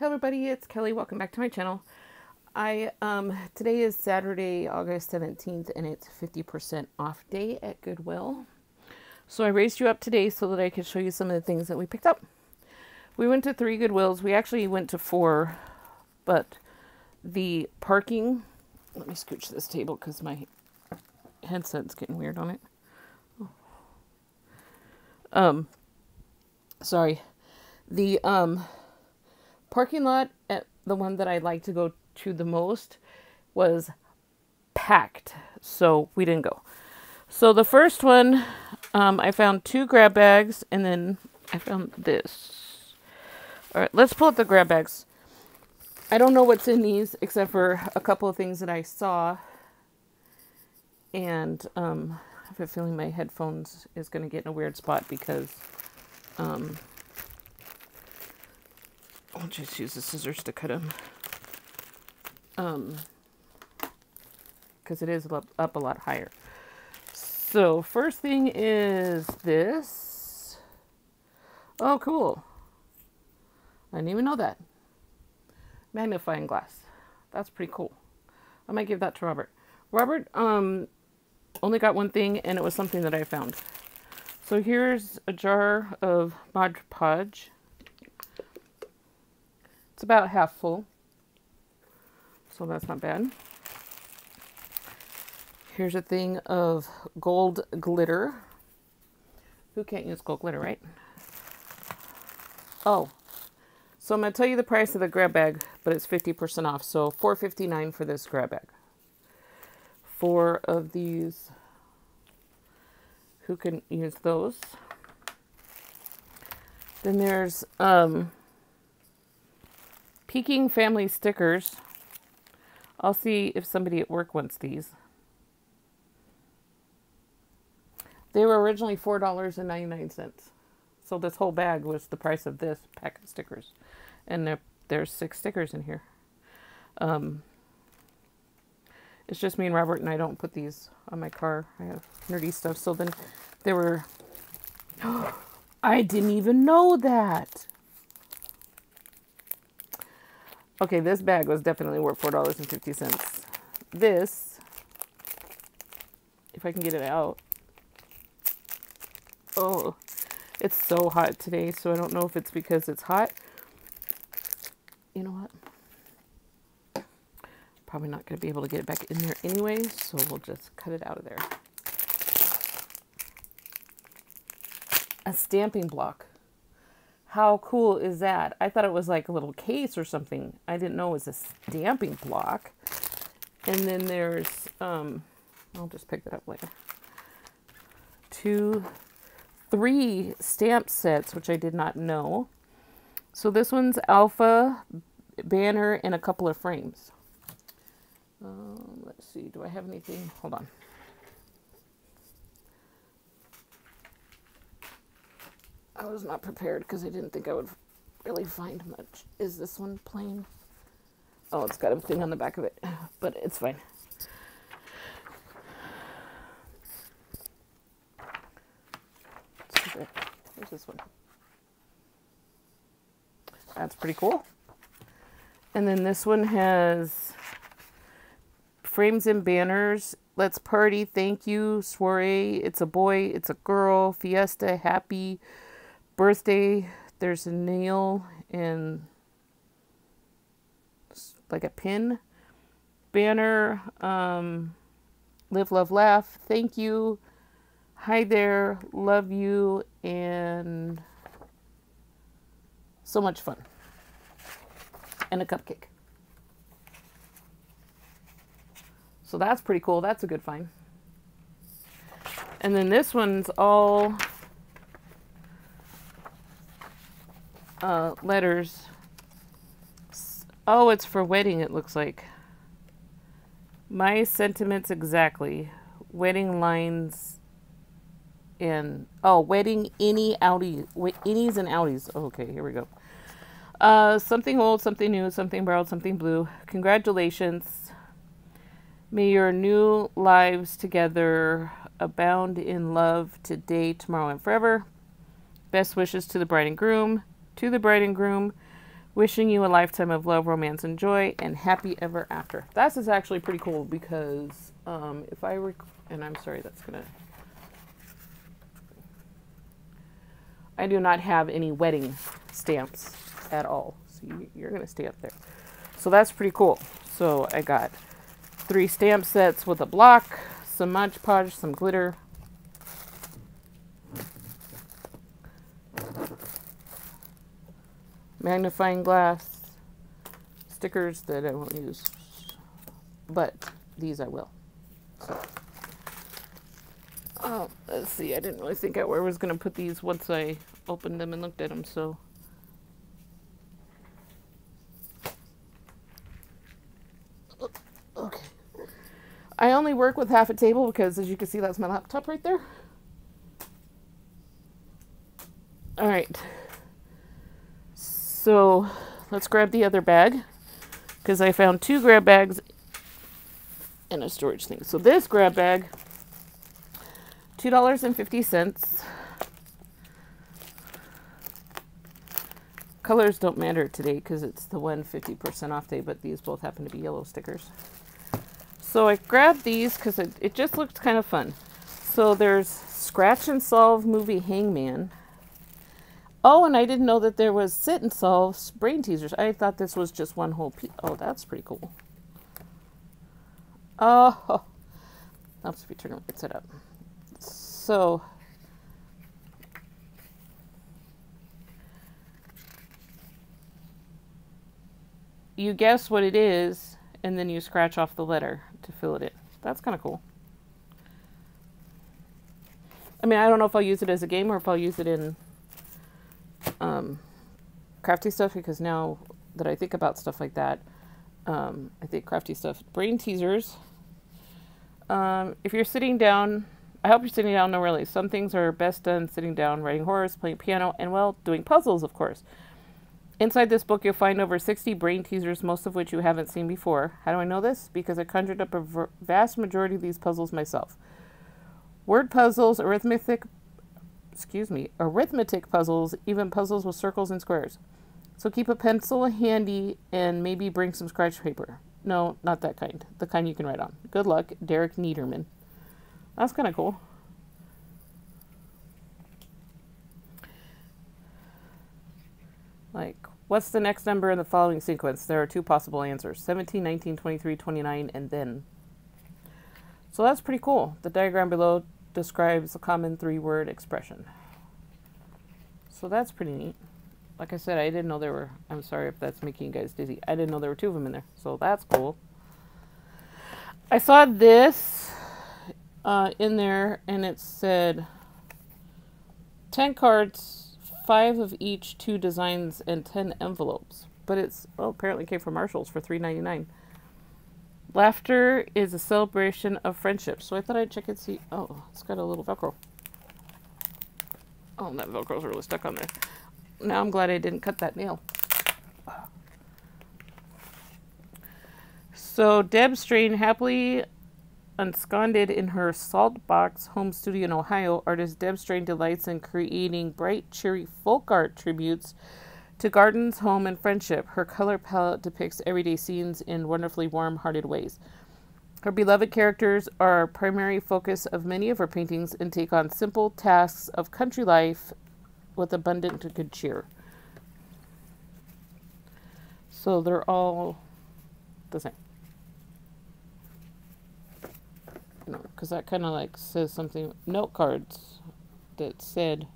Hello everybody, it's Kelly. Welcome back to my channel. I um today is Saturday, August 17th and it's 50% off day at Goodwill. So I raised you up today so that I could show you some of the things that we picked up. We went to three Goodwills. We actually went to four, but the parking let me scooch this table because my headset's getting weird on it. Oh. Um sorry. The um parking lot at the one that I like to go to the most was packed, so we didn't go. So the first one, um, I found two grab bags, and then I found this. All right, let's pull up the grab bags. I don't know what's in these except for a couple of things that I saw, and um, I have a feeling my headphones is going to get in a weird spot because. Um, I'll just use the scissors to cut them. Um, because it is up, a lot higher. So first thing is this. Oh, cool. I didn't even know that. Magnifying glass. That's pretty cool. I might give that to Robert. Robert um only got one thing and it was something that I found. So here's a jar of Mod Podge about half full. So that's not bad. Here's a thing of gold glitter. Who can't use gold glitter, right? Oh, so I'm going to tell you the price of the grab bag, but it's 50% off. So $4.59 for this grab bag. Four of these. Who can use those? Then there's um, Peking family stickers. I'll see if somebody at work wants these. They were originally $4.99. So this whole bag was the price of this pack of stickers. And there, there's six stickers in here. Um, it's just me and Robert and I don't put these on my car. I have nerdy stuff. So then there were... I didn't even know that. Okay, this bag was definitely worth $4.50. This, if I can get it out. Oh, it's so hot today, so I don't know if it's because it's hot. You know what? Probably not going to be able to get it back in there anyway, so we'll just cut it out of there. A stamping block. How cool is that? I thought it was like a little case or something. I didn't know it was a stamping block. And then there's, um, I'll just pick that up later. Two, three stamp sets, which I did not know. So this one's alpha, banner, and a couple of frames. Um, let's see, do I have anything? Hold on. I was not prepared because I didn't think I would really find much. Is this one plain? Oh, it's got a thing on the back of it, but it's fine. Where's this one? That's pretty cool. And then this one has frames and banners. Let's party. Thank you. Soiree. It's a boy. It's a girl. Fiesta. Happy birthday, there's a nail and like a pin banner. Um, live, love, laugh. Thank you. Hi there. Love you. And so much fun. And a cupcake. So that's pretty cool. That's a good find. And then this one's all uh, letters. Oh, it's for wedding, it looks like. My sentiments exactly. Wedding lines and oh, wedding any outies, innies and outies. Okay, here we go. Uh, something old, something new, something borrowed, something blue. Congratulations. May your new lives together abound in love today, tomorrow, and forever. Best wishes to the bride and groom to the bride and groom. Wishing you a lifetime of love, romance, and joy, and happy ever after. That's is actually pretty cool because um, if I rec- and I'm sorry, that's gonna. I do not have any wedding stamps at all, so you, you're gonna stay up there. So that's pretty cool. So I got three stamp sets with a block, some Mod Podge, some glitter, magnifying glass, stickers that I won't use, but these I will. So, oh, let's see. I didn't really think out where I was going to put these once I opened them and looked at them. So. Okay. I only work with half a table because, as you can see, that's my laptop right there. All right. So let's grab the other bag because I found two grab bags and a storage thing. So this grab bag, $2.50. Colors don't matter today because it's the one 50% off day, but these both happen to be yellow stickers. So I grabbed these because it, it just looked kind of fun. So there's Scratch and Solve movie Hangman. Oh, and I didn't know that there was sit and solve brain teasers. I thought this was just one whole piece. Oh, that's pretty cool. Oh, helps if you turn it side up. So, you guess what it is, and then you scratch off the letter to fill it in. That's kind of cool. I mean, I don't know if I'll use it as a game or if I'll use it in um, crafty stuff because now that I think about stuff like that, um, I think crafty stuff. Brain teasers. Um, if you're sitting down, I hope you're sitting down. No, really. Some things are best done sitting down, writing horrors, playing piano, and well, doing puzzles, of course. Inside this book, you'll find over 60 brain teasers, most of which you haven't seen before. How do I know this? Because I conjured up a vast majority of these puzzles myself. Word puzzles, arithmetic excuse me, arithmetic puzzles, even puzzles with circles and squares. So keep a pencil handy and maybe bring some scratch paper. No, not that kind. The kind you can write on. Good luck, Derek Niederman. That's kind of cool. Like, what's the next number in the following sequence? There are two possible answers 17, 19, 23, 29, and then. So that's pretty cool. The diagram below describes a common three word expression. So that's pretty neat. Like I said, I didn't know there were, I'm sorry if that's making you guys dizzy. I didn't know there were two of them in there. So that's cool. I saw this uh, in there and it said 10 cards, five of each, two designs, and 10 envelopes. But it's, oh, apparently came from Marshall's for $3.99. Laughter is a celebration of friendship. So I thought I'd check and see. Oh, it's got a little Velcro. Oh, that Velcro's really stuck on there. Now I'm glad I didn't cut that nail. So Deb Strain happily ensconced in her salt box home studio in Ohio, artist Deb Strain delights in creating bright, cheery folk art tributes to gardens, home, and friendship, her color palette depicts everyday scenes in wonderfully warm hearted ways. Her beloved characters are a primary focus of many of her paintings and take on simple tasks of country life with abundant good cheer. So they're all the same. No, because that kind of like says something. Note cards that said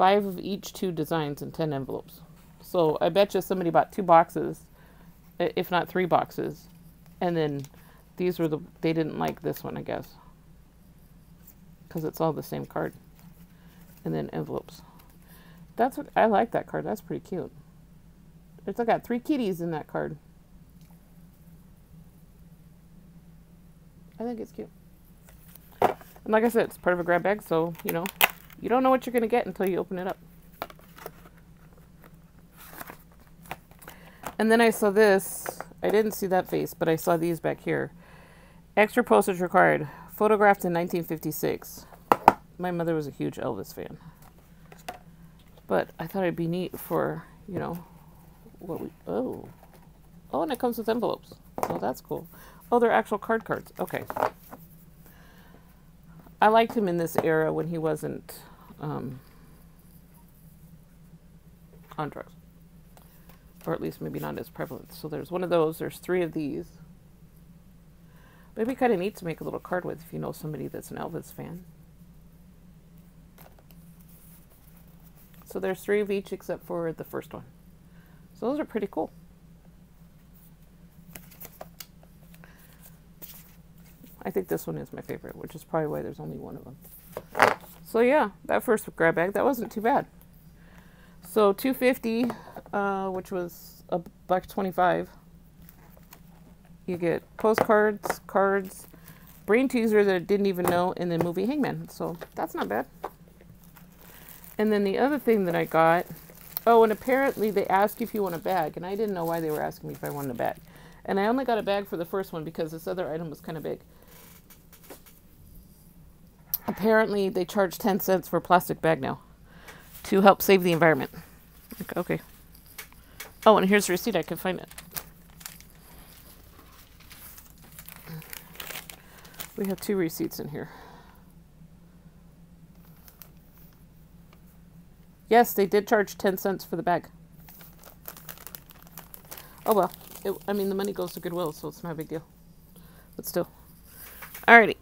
five of each two designs and 10 envelopes. So I bet you somebody bought two boxes, if not three boxes. And then these were the, they didn't like this one, I guess. Because it's all the same card. And then envelopes. That's what, I like that card. That's pretty cute. It's I got three kitties in that card. I think it's cute. And like I said, it's part of a grab bag, so, you know, you don't know what you're going to get until you open it up. And then I saw this. I didn't see that face, but I saw these back here. Extra postage required. Photographed in 1956. my mother was a huge Elvis fan. But I thought it'd be neat for, you know, what we. Oh. Oh, and it comes with envelopes. Oh, that's cool. Oh, they're actual card cards. Okay. I liked him in this era when he wasn't um, on drugs. Or at least maybe not as prevalent. So there's one of those. There's three of these. Maybe kind of neat to make a little card with if you know somebody that's an Elvis fan. So there's three of each except for the first one. So those are pretty cool. I think this one is my favorite, which is probably why there's only one of them. So yeah, that first grab bag, that wasn't too bad. So 250, uh, which was a buck 25. You get postcards, cards, brain teaser that I didn't even know, and then movie Hangman. So that's not bad. And then the other thing that I got, oh, and apparently they ask if you want a bag, and I didn't know why they were asking me if I wanted a bag. And I only got a bag for the first one because this other item was kind of big. Apparently, they charge 10 cents for a plastic bag now to help save the environment. Okay. Oh, and here's the receipt. I can find it. We have two receipts in here. Yes, they did charge 10 cents for the bag. Oh well. It, I mean, the money goes to Goodwill, so it's not a big deal. But still. Alrighty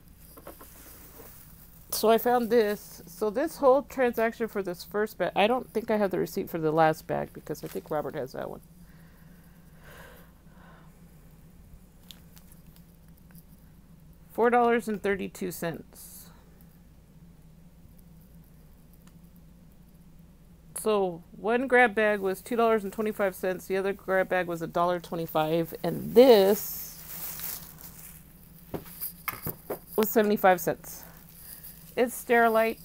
so I found this. So this whole transaction for this first bag, I don't think I have the receipt for the last bag because I think Robert has that one. Four dollars and thirty-two cents. So one grab bag was two dollars and twenty-five cents. The other grab bag was a dollar twenty-five, and this was seventy-five cents. It's Sterilite.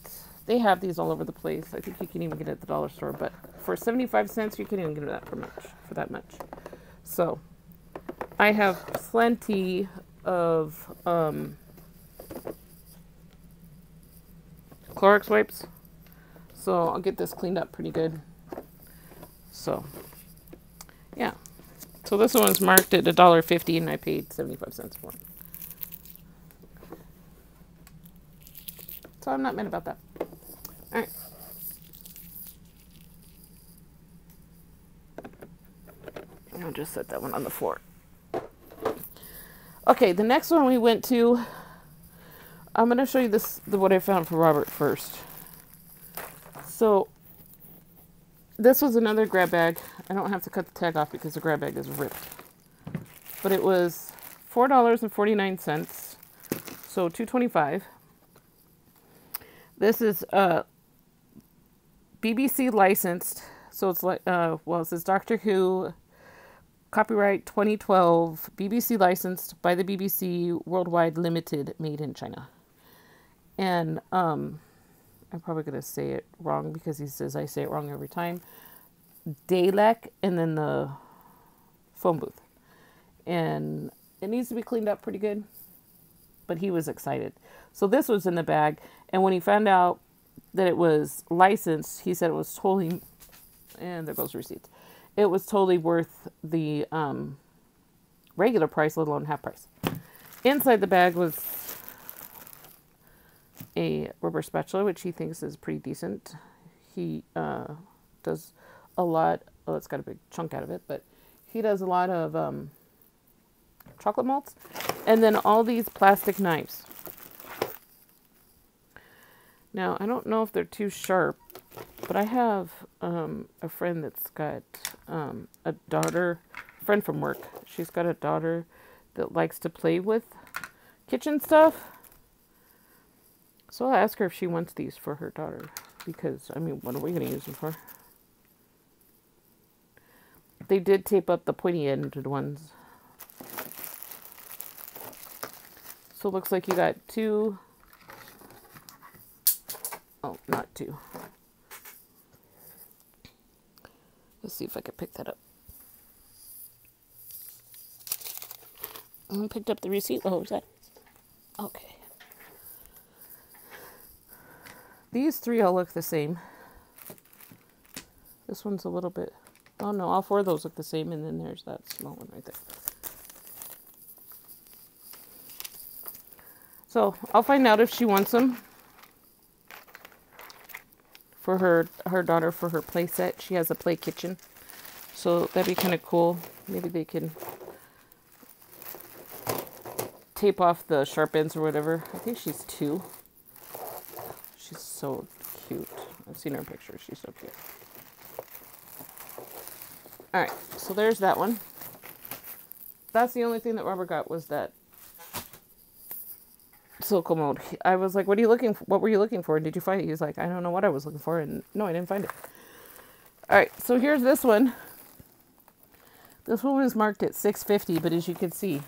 They have these all over the place. I think you can even get it at the dollar store, but for 75 cents, you can even get that for much, for that much. So, I have plenty of um, Clorox wipes. So, I'll get this cleaned up pretty good. So, yeah. So this one's marked at $1.50 and I paid 75 cents for it. So I'm not mad about that. All right. I'll just set that one on the floor. Okay, the next one we went to, I'm going to show you this, the, what I found for Robert first. So, this was another grab bag. I don't have to cut the tag off because the grab bag is ripped. But it was $4.49, so 225 this is uh, BBC licensed, so it's like uh, well, it says Doctor Who, copyright 2012, BBC licensed by the BBC Worldwide Limited, made in China. And um, I'm probably gonna say it wrong because he says I say it wrong every time. Dalek and then the phone booth, and it needs to be cleaned up pretty good. But he was excited. So this was in the bag. And when he found out that it was licensed, he said it was totally, and there goes receipts. It was totally worth the um, regular price, let alone half price. Inside the bag was a rubber spatula, which he thinks is pretty decent. He uh, does a lot. Oh, it's got a big chunk out of it, but he does a lot of um, chocolate malts. And then all these plastic knives. Now, I don't know if they're too sharp, but I have um, a friend that's got um, a daughter, a friend from work. She's got a daughter that likes to play with kitchen stuff. So I'll ask her if she wants these for her daughter. Because, I mean, what are we going to use them for? They did tape up the pointy-ended ones. So it looks like you got two Oh, not two. Let's see if I can pick that up. I picked up the receipt. Oh, is that? Okay. these three all look the same. This one's a little bit, oh no, all four of those look the same, and then there's that small one right there. So I'll find out if she wants them for her her daughter for her play set. She has a play kitchen, so that'd be kind of cool. Maybe they can tape off the sharp ends or whatever. I think she's two. She's so cute. I've seen her picture. She's so cute. All right, so there's that one. That's the only thing that Robert got was that Sil-Commode. I was like, "What are you looking? For? What were you looking for? And did you find it?" He was like, "I don't know what I was looking for, and no, I didn't find it." All right, so here's this one. This one was marked at 650, but as you can see,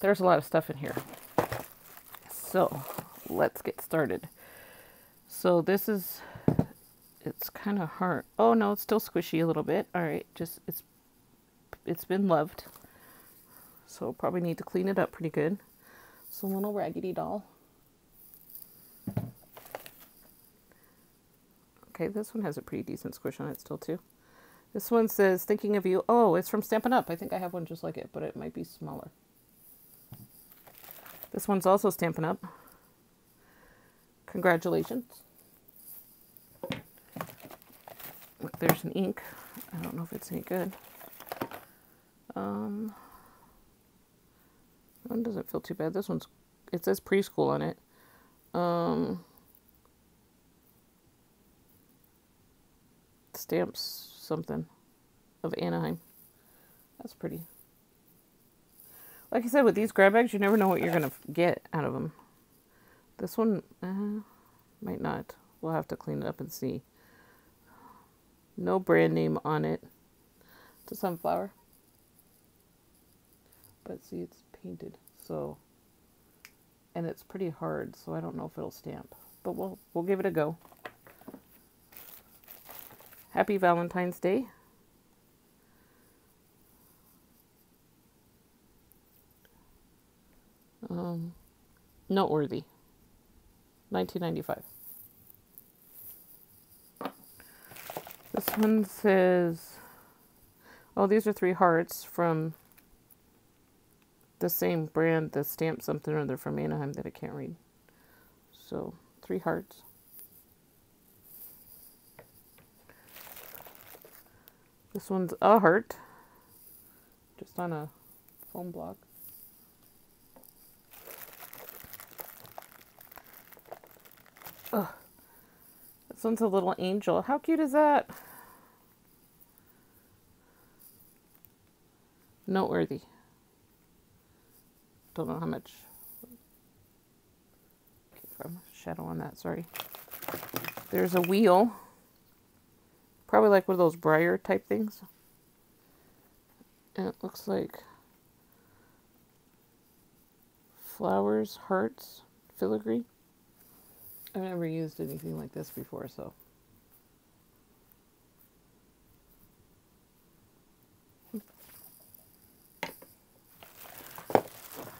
there's a lot of stuff in here. So let's get started. So this is, it's kind of hard. Oh no, it's still squishy a little bit. All right, just it's, it's been loved. So probably need to clean it up pretty good. So little raggedy doll. Okay, this one has a pretty decent squish on it still too. This one says, thinking of you. Oh, it's from Stampin' Up. I think I have one just like it, but it might be smaller. This one's also Stampin' Up. Congratulations. Look, there's an ink. I don't know if it's any good. Um, one doesn't feel too bad. This one's, it says preschool on it. Um, stamps something of Anaheim. That's pretty. Like I said, with these grab bags, you never know what you're going to get out of them. This one, uh, might not. We'll have to clean it up and see. No brand name on it. It's a sunflower. But see, it's painted, so... And it's pretty hard, so I don't know if it'll stamp. But we'll, we'll give it a go. Happy Valentine's Day. Um, noteworthy. 1995. This one says, oh, these are three hearts from the same brand, the stamp something or other from Anaheim that I can't read. So, three hearts. This one's a heart, just on a foam block. Ugh. This one's a little angel. How cute is that? Noteworthy. Don't know how much shadow on that, sorry. There's a wheel. Probably like one of those brayer type things. And it looks like flowers, hearts, filigree. I've never used anything like this before, so.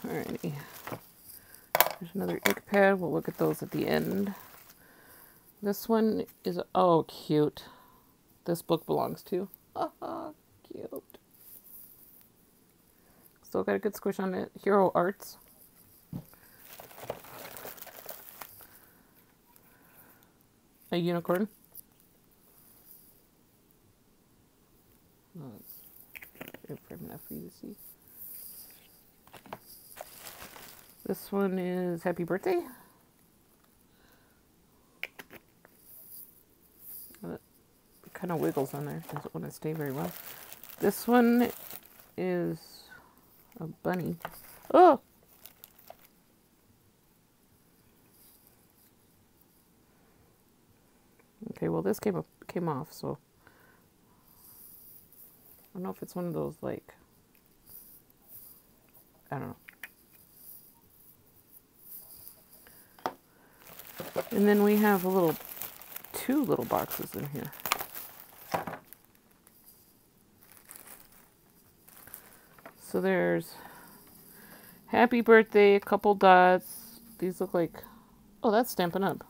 Alrighty. There's another ink pad. We'll look at those at the end. This one is, oh, cute this book belongs to. Cute. Still got a good squish on it. Hero Arts. A unicorn. Oh, it's frame enough for you to see. This one is Happy Birthday. It kind of wiggles on there. Doesn't want to stay very well. This one is a bunny. Oh! Okay, well this came up, came off, so I don't know if it's one of those like I don't know. And then we have a little two little boxes in here. So there's happy birthday, a couple dots. These look like, oh, that's Stampin' Up.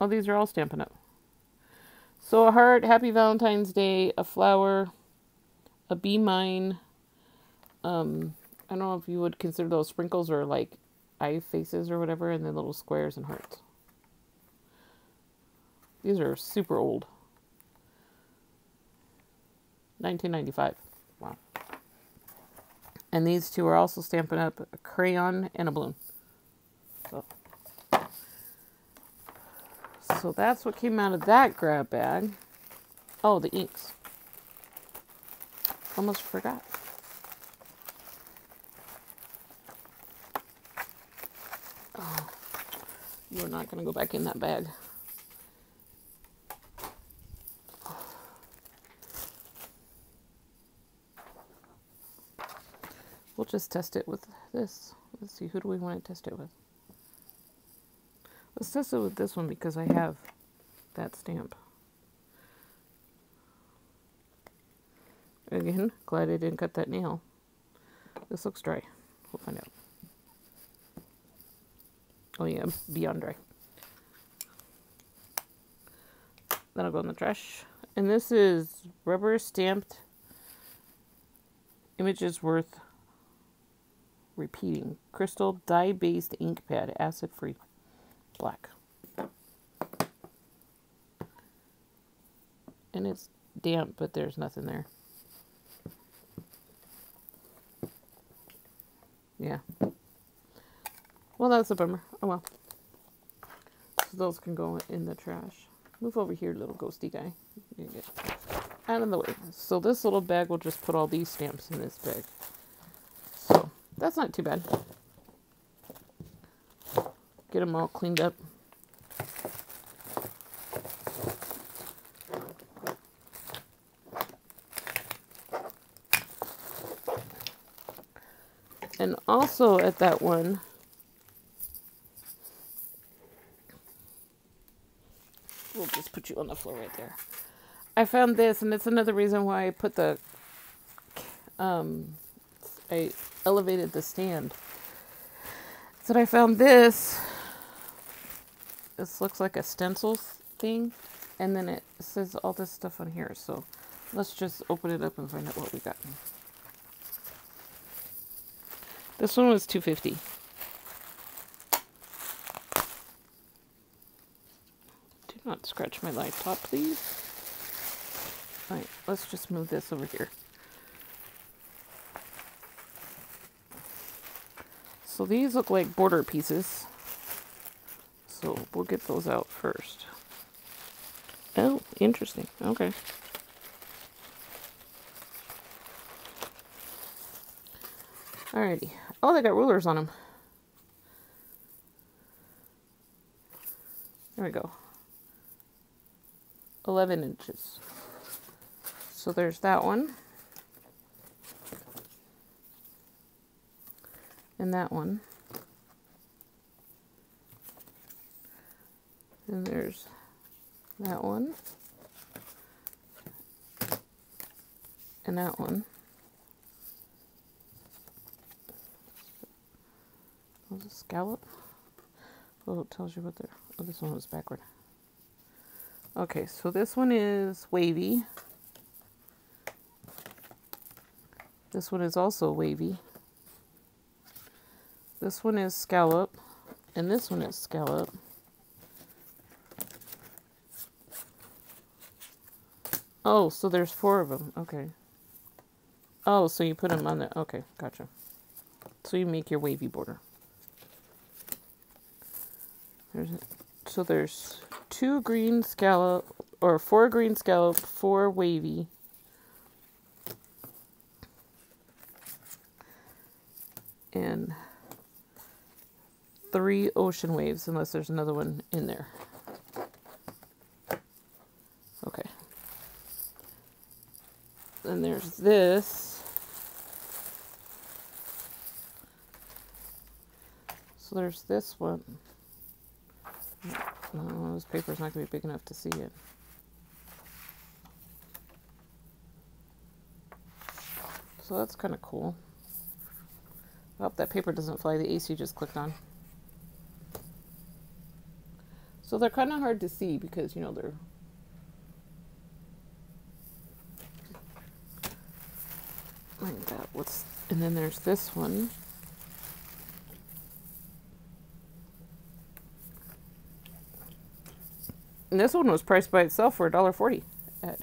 Oh, these are all Stampin' Up. So a heart, Happy Valentine's Day, a flower, a bee Mine. Um, I don't know if you would consider those sprinkles or like eye faces or whatever, and then little squares and hearts. These are super old. 1995. Wow. And these two are also Stampin' Up a crayon and a balloon. So, so that's what came out of that grab bag. Oh, the inks. Almost forgot. You're not going to go back in that bag. We'll just test it with this. Let's see, who do we want to test it with? Let's test it with this one because I have that stamp. Again, glad I didn't cut that nail. This looks dry. We'll find out. Oh yeah, beyond dry. That'll go in the trash. And this is rubber stamped images worth repeating. Crystal dye-based ink pad, acid-free, black. And it's damp, but there's nothing there. Yeah. Well, that's a bummer. Oh well. So those can go in the trash. Move over here, little ghosty guy. Get out of the way. So this little bag will just put all these stamps in this bag. So that's not too bad. Get them all cleaned up. And also at that one, we'll just put you on the floor right there. I found this, and it's another reason why I put the, um, I elevated the stand. So I found this. This looks like a stencil thing, and then it says all this stuff on here. So let's just open it up and find out what we got. This one was 250. Do not scratch my laptop, please. Alright, let's just move this over here. So these look like border pieces. So we'll get those out first. Oh, interesting. Okay. Alrighty. Oh, they got rulers on them. There we go. 11 inches. So there's that one. And that one. And there's that one. And that one. A scallop? Oh, it tells you what they're. Oh, this one was backward. Okay, so this one is wavy. This one is also wavy. This one is scallop. And this one is scallop. Oh, so there's four of them. Okay. Oh, so you put them on the... Okay, gotcha. So you make your wavy border. There's so there's two green scallop or four green scallop, four wavy. And three ocean waves unless there's another one in there. Okay. Then there's this. So there's this one. No, this paper's not going to be big enough to see it. So that's kind of cool. Oh, that paper doesn't fly. The AC just clicked on. So they're kind of hard to see because, you know, they're like that. What's and then there's this one. And this one was priced by itself for $1.40 at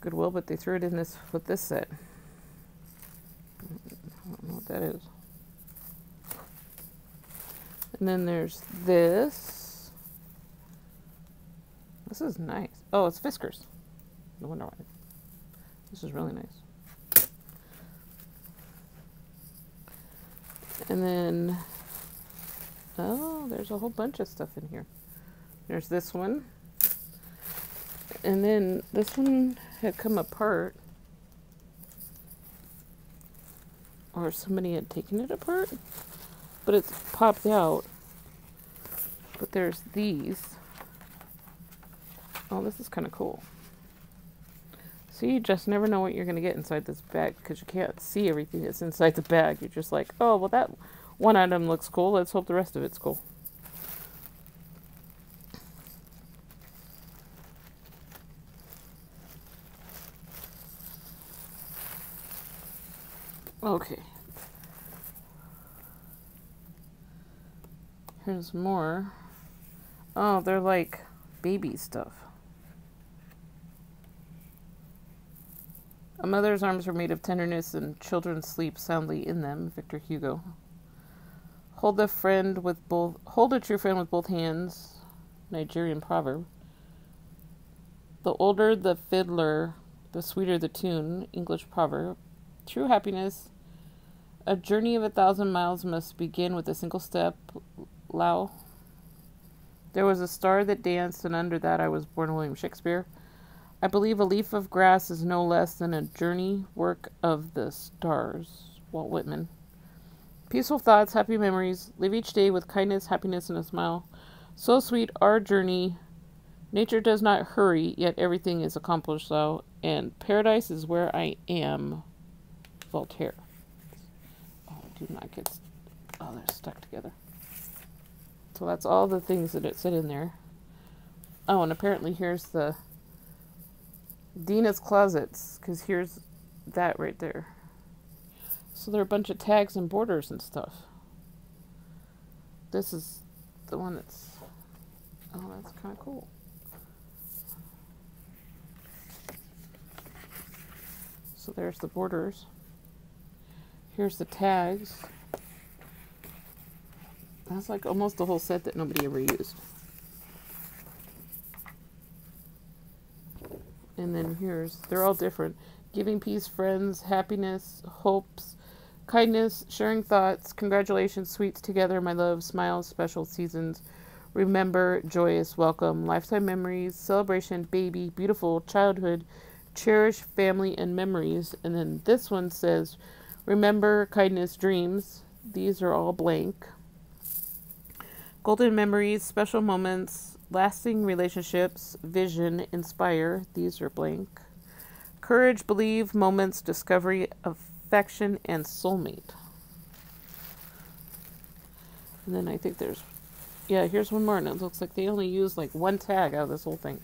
Goodwill, but they threw it in this with this set. I don't know what that is. And then there's this. This is nice. Oh, it's Fiskars. No wonder why. This is really nice. And then, oh, there's a whole bunch of stuff in here. There's this one. And then this one had come apart. Or somebody had taken it apart. But it's popped out. But there's these. Oh, this is kind of cool. So you just never know what you're going to get inside this bag because you can't see everything that's inside the bag. You're just like, oh, well, that one item looks cool. Let's hope the rest of it's cool. Okay. Here's more. Oh, they're like baby stuff. A mother's arms are made of tenderness and children sleep soundly in them. Victor Hugo. Hold a friend with both hold a true friend with both hands. Nigerian proverb. The older the fiddler, the sweeter the tune. English proverb. True happiness a journey of a thousand miles must begin with a single step. Lao. There was a star that danced, and under that I was born William Shakespeare. I believe a leaf of grass is no less than a journey work of the stars. Walt Whitman. Peaceful thoughts, happy memories. Live each day with kindness, happiness, and a smile. So sweet our journey. Nature does not hurry, yet everything is accomplished so. And paradise is where I am. Voltaire Oh, do not get, oh, they're stuck together. So that's all the things that it said in there. Oh, and apparently here's the Dina's closets, because here's that right there. So there are a bunch of tags and borders and stuff. This is the one that's, oh, that's kind of cool. So there's the borders. Here's the tags. That's like almost the whole set that nobody ever used. And then here's, they're all different. Giving peace, friends, happiness, hopes, kindness, sharing thoughts, congratulations, sweets together, my love, smiles, special seasons, remember, joyous, welcome, lifetime memories, celebration, baby, beautiful, childhood, cherish, family, and memories. And then this one says, Remember, kindness, dreams. These are all blank. Golden memories, special moments, lasting relationships, vision, inspire. These are blank. Courage, believe, moments, discovery, affection, and soulmate. And then I think there's, yeah, here's one more, and it looks like they only use like one tag out of this whole thing.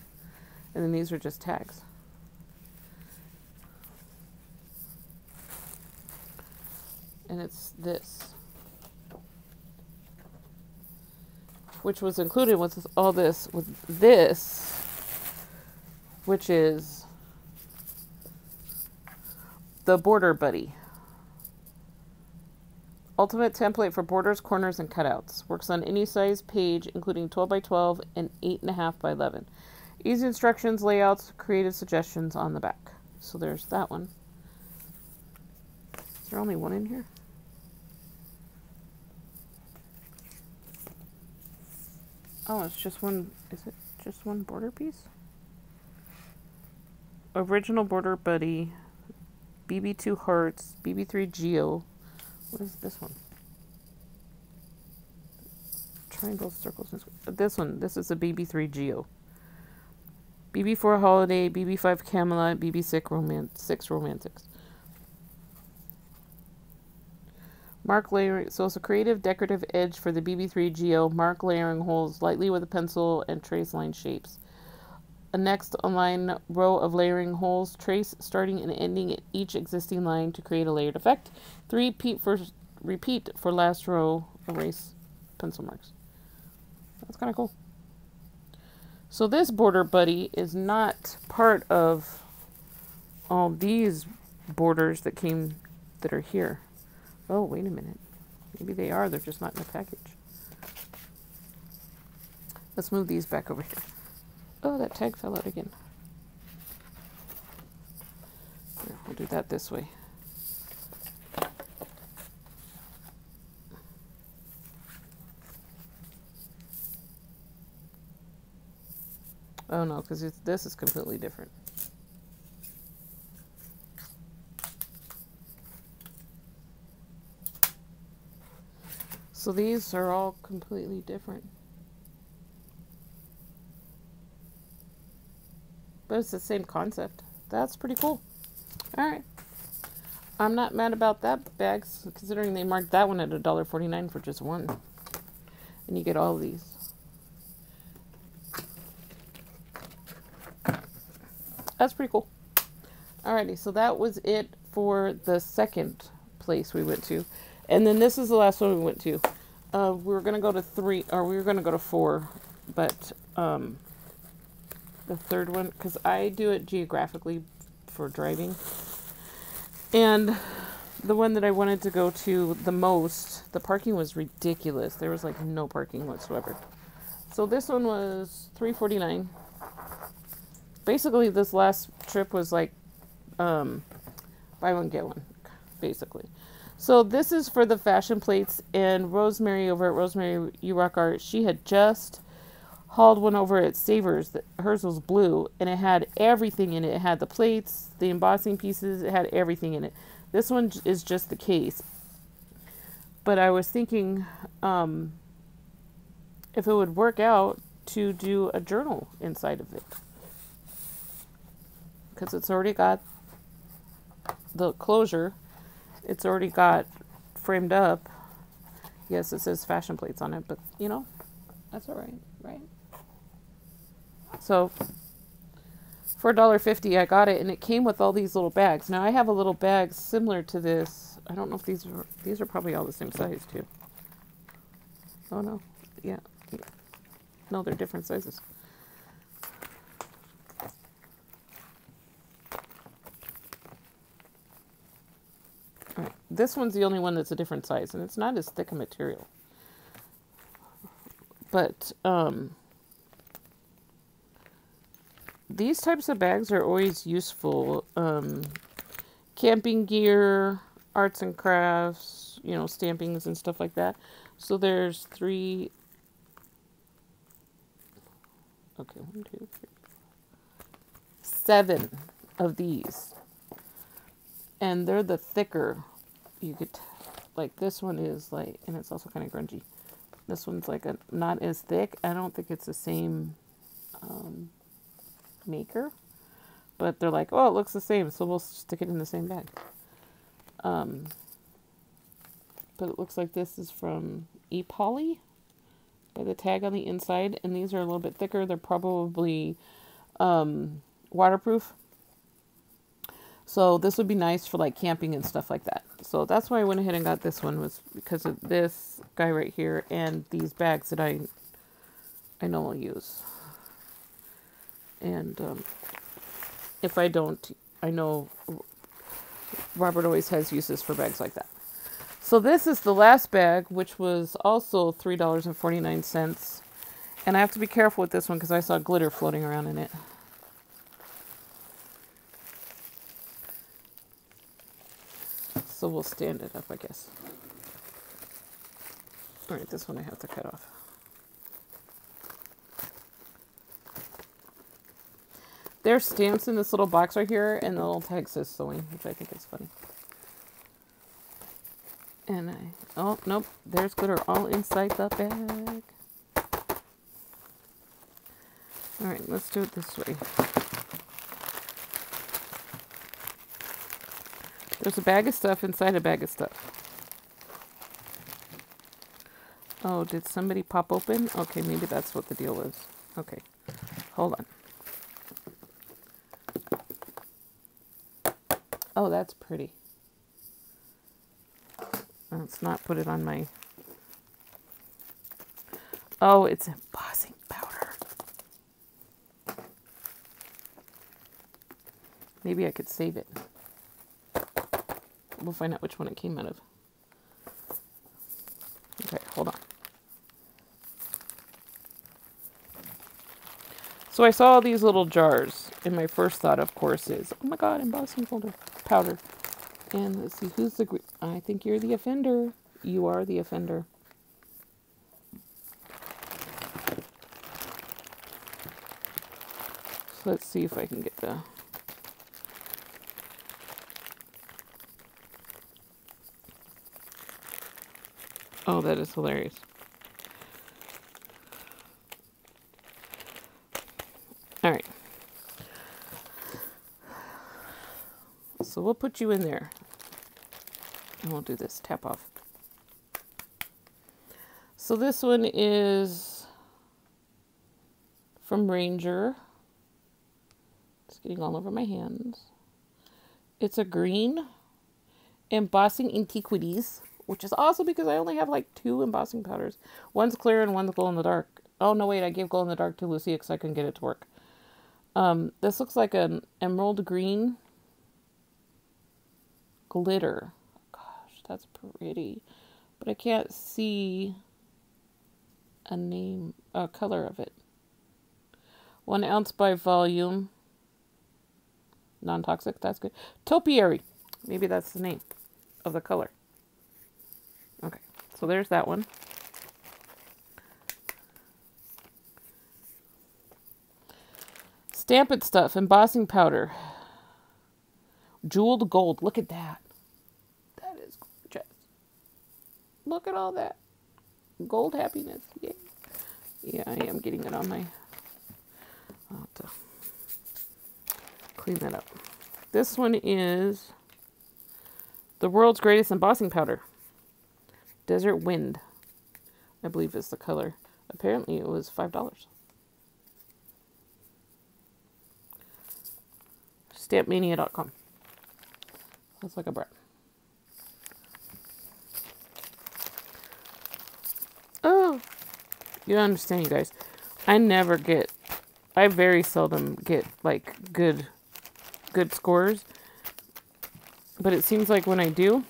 And then these are just tags. And it's this. Which was included with all this, with this, which is the Border Buddy. Ultimate template for borders, corners, and cutouts. Works on any size page, including 12 by 12 and 8.5 by 11. Easy instructions, layouts, creative suggestions on the back. So there's that one. Is there only one in here? Oh, it's just one. Is it just one border piece? Original border buddy. BB2 hearts. BB3 geo. What is this one? Triangles, circles. This one. This is a BB3 geo. BB4 holiday. BB5 Camelot. BB6 romance. Six romantics. Mark layering, so it's a creative decorative edge for the BB3 Geo. Mark layering holes lightly with a pencil and trace line shapes. A next line row of layering holes, trace starting and ending at each existing line to create a layered effect. Three repeat for, repeat for last row, erase pencil marks. That's kind of cool. So this border buddy is not part of all these borders that came that are here. Oh, wait a minute. Maybe they are. They're just not in the package. Let's move these back over here. Oh, that tag fell out again. Here, we'll do that this way. Oh no, because this is completely different. So these are all completely different. But it's the same concept. That's pretty cool. Alright. I'm not mad about that bag, considering they marked that one at $1.49 for just one. And you get all these. That's pretty cool. Alrighty, so that was it for the second place we went to. And then this is the last one we went to. Uh, we were going to go to three, or we were going to go to four, but um, the third one, because I do it geographically for driving. And the one that I wanted to go to the most, the parking was ridiculous. There was like no parking whatsoever. So this one was 349 Basically, this last trip was like um, buy one, get one, basically. So this is for the fashion plates, and Rosemary over at Rosemary You Rock Art, she had just hauled one over at Savers. Hers was blue, and it had everything in it. It had the plates, the embossing pieces, it had everything in it. This one is just the case. But I was thinking um, if it would work out to do a journal inside of it. Because it's already got the closure it's already got framed up. Yes, it says fashion plates on it, but you know, that's all right, right? So for $1.50 I got it and it came with all these little bags. Now I have a little bag similar to this. I don't know if these are these are probably all the same size too. Oh no. Yeah. yeah. No, they're different sizes. This one's the only one that's a different size, and it's not as thick a material. But um, these types of bags are always useful. Um, camping gear, arts and crafts, you know, stampings and stuff like that. So there's three. Okay, one, two, three, seven of these. And they're the thicker. You could like this one is like and it's also kind of grungy. This one's like a not as thick. I don't think it's the same um, maker. But they're like oh it looks the same. So we'll stick it in the same bag. Um, but it looks like this is from ePoly by the tag on the inside. And these are a little bit thicker. They're probably um, waterproof so this would be nice for like camping and stuff like that. So that's why I went ahead and got this one was because of this guy right here and these bags that I I I'll use. And um, if I don't, I know Robert always has uses for bags like that. So this is the last bag, which was also $3.49. And I have to be careful with this one because I saw glitter floating around in it. So we'll stand it up, I guess. All right, this one I have to cut off. There's stamps in this little box right here, and the little tag says sewing, which I think is funny. And I, oh, nope, there's glitter all inside the bag. All right, let's do it this way. There's a bag of stuff inside a bag of stuff. Oh, did somebody pop open? Okay, maybe that's what the deal was. Okay, hold on. Oh, that's pretty. Let's not put it on my... Oh, it's embossing powder. Maybe I could save it. We'll find out which one it came out of. Okay, hold on. So I saw these little jars, and my first thought, of course, is, oh my god, embossing folder powder. And let's see, who's the... I think you're the offender. You are the offender. So let's see if I can get the... Oh, that is hilarious. All right. So we'll put you in there. And we'll do this tap off. So this one is from Ranger. It's getting all over my hands. It's a green embossing antiquities which is awesome because I only have like two embossing powders. One's clear and one's glow in the dark. Oh no, wait, I gave glow in the dark to Lucia because I couldn't get it to work. Um, this looks like an emerald green glitter. Gosh, that's pretty, but I can't see a name, a color of it. One ounce by volume. Non-toxic. That's good. Topiary. Maybe that's the name of the color. So there's that one. Stamp It Stuff, embossing powder. Jeweled gold. Look at that. That is gorgeous. Look at all that. Gold happiness. Yeah, yeah I am getting it on my... I'll have to clean that up. This one is the world's greatest embossing powder. Desert Wind, I believe is the color. Apparently it was $5. Stampmania.com. That's like a bread. Oh, you don't understand, you guys. I never get, I very seldom get like good, good scores. But it seems like when I do,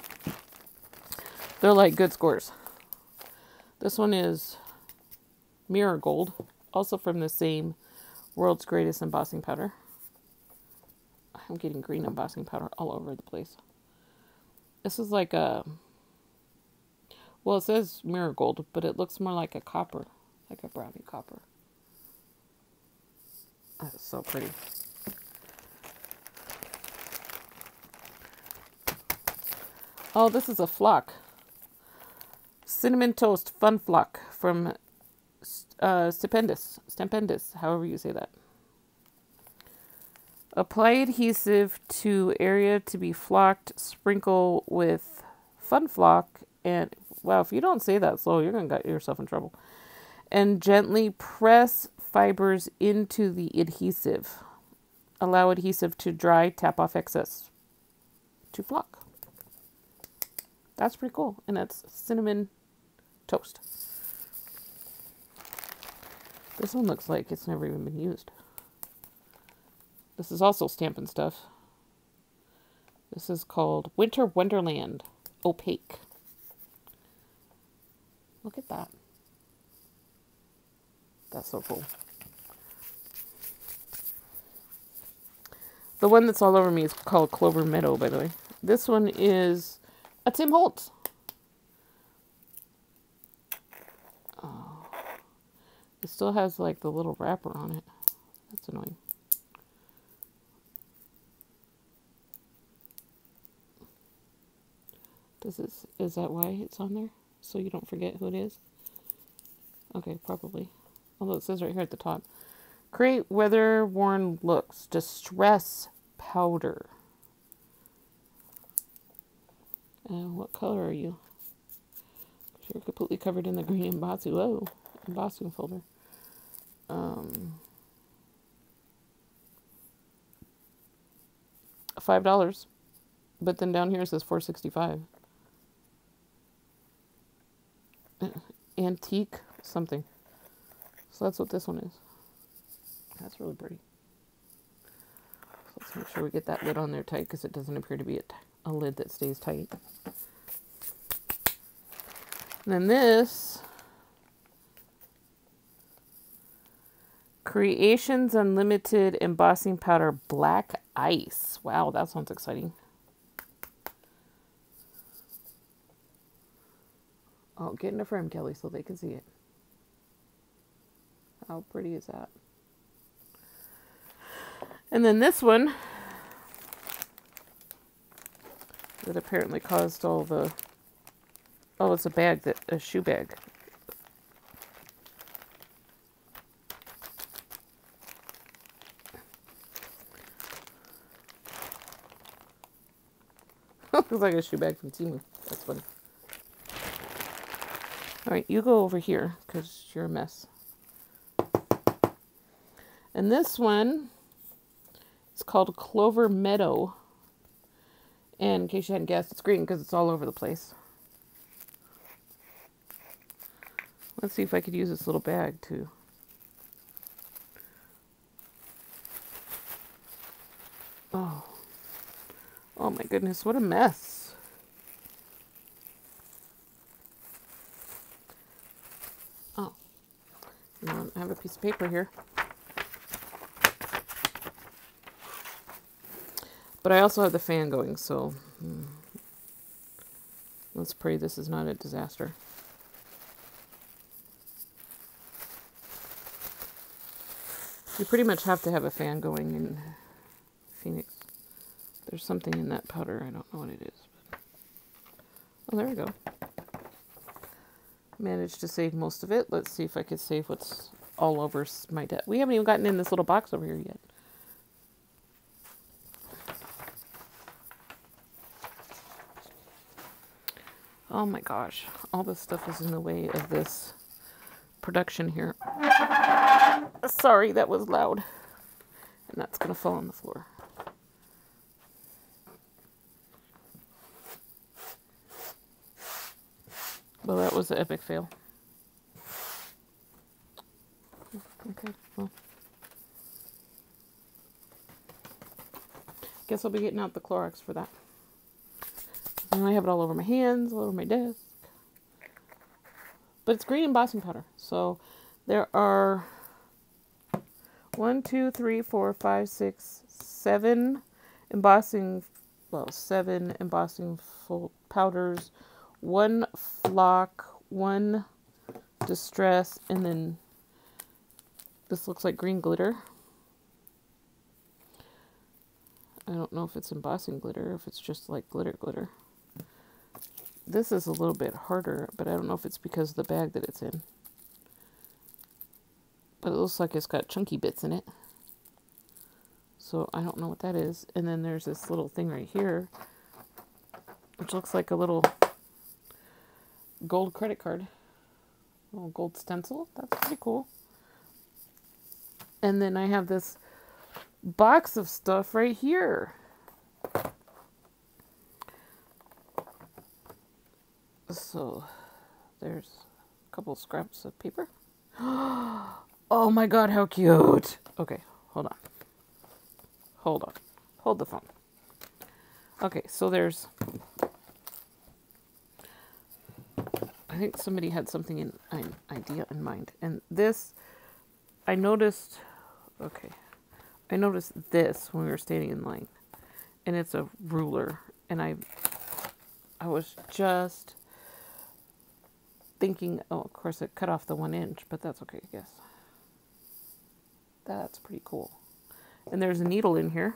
they're like good scores. This one is Mirror Gold, also from the same World's Greatest Embossing Powder. I'm getting green embossing powder all over the place. This is like a, well, it says Mirror Gold, but it looks more like a copper, like a brownie copper. That's so pretty. Oh, this is a flock. Cinnamon Toast Fun Flock from uh, Stupendous, Stupendous, however you say that. Apply adhesive to area to be flocked. Sprinkle with Fun Flock and wow, if you don't say that slow, you're gonna get yourself in trouble. And gently press fibers into the adhesive. Allow adhesive to dry. Tap off excess to flock. That's pretty cool, and that's cinnamon toast. This one looks like it's never even been used. This is also Stampin' Stuff. This is called Winter Wonderland Opaque. Look at that. That's so cool. The one that's all over me is called Clover Meadow, by the way. This one is a Tim Holtz. It still has like the little wrapper on it. That's annoying. Does this is that why it's on there? So you don't forget who it is? Okay, probably. Although it says right here at the top. Create weather worn looks. Distress powder. Uh, what color are you? You're completely covered in the green embossing. Whoa, embossing folder. Um, five dollars, but then down here it says four sixty five. Antique something. So that's what this one is. That's really pretty. So let's make sure we get that lid on there tight because it doesn't appear to be a, a lid that stays tight. And then this Creations Unlimited Embossing Powder Black Ice. Wow, that sounds exciting. Oh, get in the frame, Kelly, so they can see it. How pretty is that? And then this one that apparently caused all the oh it's a bag that a shoe bag looks like a shoe bag from Temu. That's funny. All right, you go over here because you're a mess. And this one is called Clover Meadow. And in case you hadn't guessed, it's green because it's all over the place. Let's see if I could use this little bag to Oh my goodness, what a mess. Oh. I have a piece of paper here. But I also have the fan going, so hmm. let's pray this is not a disaster. You pretty much have to have a fan going in Phoenix. There's something in that powder. I don't know what it is. But... Oh, there we go. Managed to save most of it. Let's see if I could save what's all over my desk. We haven't even gotten in this little box over here yet. Oh my gosh, all this stuff is in the way of this production here. Sorry, that was loud. And that's going to fall on the floor. Well, that was an epic fail. Okay, well. Guess I'll be getting out the Clorox for that. And I have it all over my hands, all over my desk. But it's green embossing powder. So there are one, two, three, four, five, six, seven embossing, well, seven embossing full powders, one flock, one distress, and then this looks like green glitter. I don't know if it's embossing glitter, if it's just like glitter glitter. This is a little bit harder, but I don't know if it's because of the bag that it's in. But it looks like it's got chunky bits in it. So I don't know what that is. And then there's this little thing right here, which looks like a little gold credit card. A little gold stencil. That's pretty cool. And then I have this box of stuff right here. So there's a couple scraps of paper. Oh my god, how cute. Okay, hold on. Hold on. Hold the phone. Okay, so there's I think somebody had something in an idea in mind. And this I noticed okay. I noticed this when we were standing in line. And it's a ruler and I I was just thinking, oh, of course, it cut off the one inch, but that's okay, I guess. That's pretty cool. And there's a needle in here.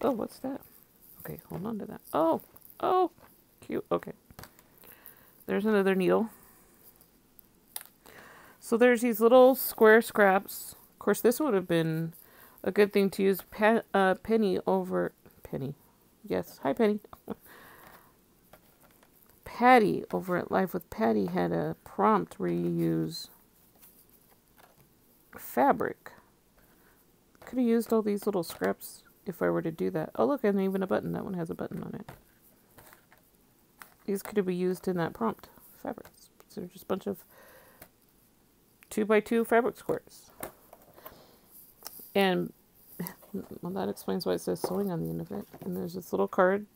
Oh, what's that? Okay, hold on to that. Oh, oh, cute. Okay. There's another needle. So there's these little square scraps. Of course, this would have been a good thing to use uh, Penny over... Penny. Yes. Hi, Penny. Patti over at Life with Patti had a prompt where you use fabric. Could have used all these little scraps if I were to do that. Oh, look, and even a button. That one has a button on it. These could be used in that prompt fabrics. So they're just a bunch of two by two fabric squares. And well, that explains why it says sewing on the end of it. And there's this little card.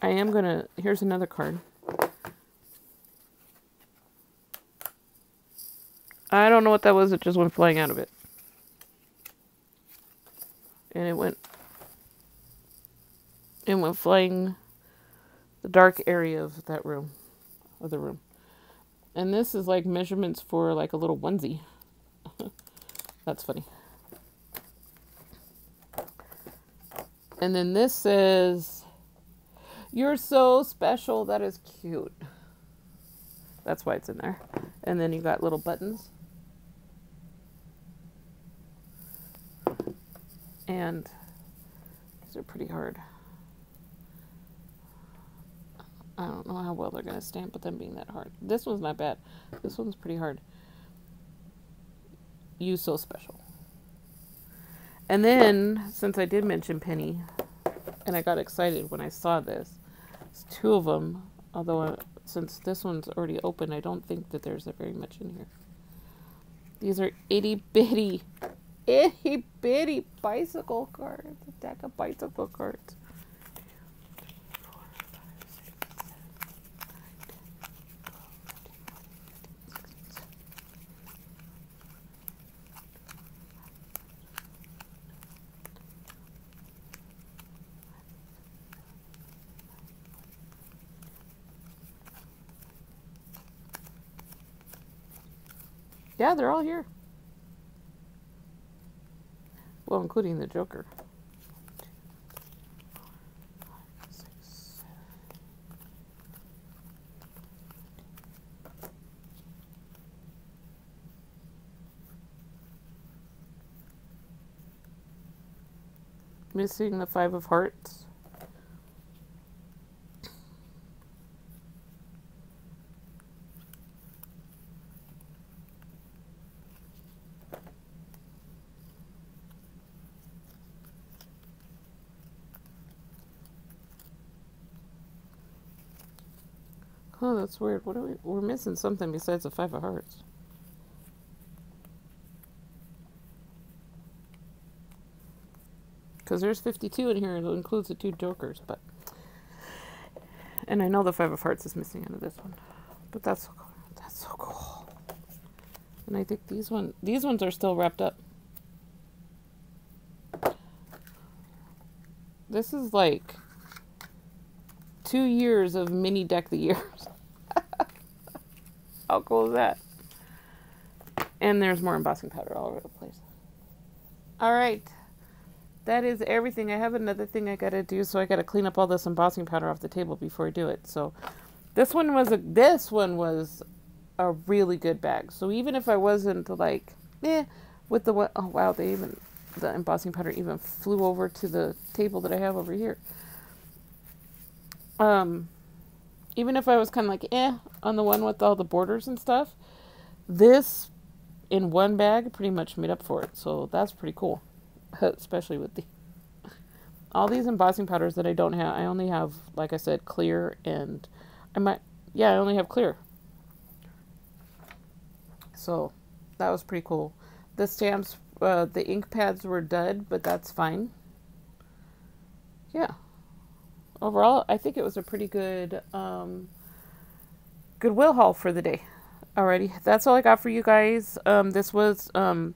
I am going to, here's another card. I don't know what that was. It just went flying out of it. And it went, it went flying the dark area of that room, of the room. And this is like measurements for like a little onesie. That's funny. And then this says, You're so special. That is cute. That's why it's in there. And then you got little buttons. And these are pretty hard. I don't know how well they're going to stamp with them being that hard. This one's not bad. This one's pretty hard. You so special. And then, since I did mention Penny, and I got excited when I saw this, it's two of them. Although, uh, since this one's already open, I don't think that there's very much in here. These are itty bitty, itty bitty bicycle cards. A deck of bicycle cards. Yeah, they're all here. Well, including the Joker. Missing the Five of Hearts. Oh, that's weird. What are we? We're missing something besides the five of hearts. Because there's 52 in here. And it includes the two jokers, but... And I know the five of hearts is missing out of this one. But that's so cool. That's so cool. And I think these one, these ones are still wrapped up. This is like two years of mini deck the years. How cool is that? And there's more embossing powder all over the place. All right. That is everything. I have another thing I got to do, so I got to clean up all this embossing powder off the table before I do it. So this one was a this one was a really good bag. So even if I wasn't like eh with the oh wow, they even the embossing powder even flew over to the table that I have over here. Um even if I was kind of like eh on the one with all the borders and stuff, this in one bag pretty much made up for it. So that's pretty cool, especially with the all these embossing powders that I don't have. I only have, like I said, clear and I might yeah I only have clear. So that was pretty cool. The stamps, uh, the ink pads were dud, but that's fine. Yeah overall, I think it was a pretty good um, Goodwill haul for the day. Alrighty, that's all I got for you guys. Um, this was um,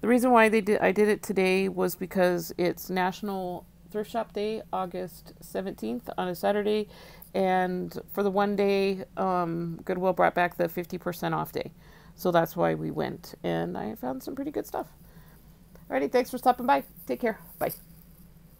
the reason why they did I did it today was because it's National Thrift Shop Day, August seventeenth on a Saturday, and for the one day, um, Goodwill brought back the fifty percent off day, so that's why we went, and I found some pretty good stuff. Alrighty, thanks for stopping by. Take care. Bye.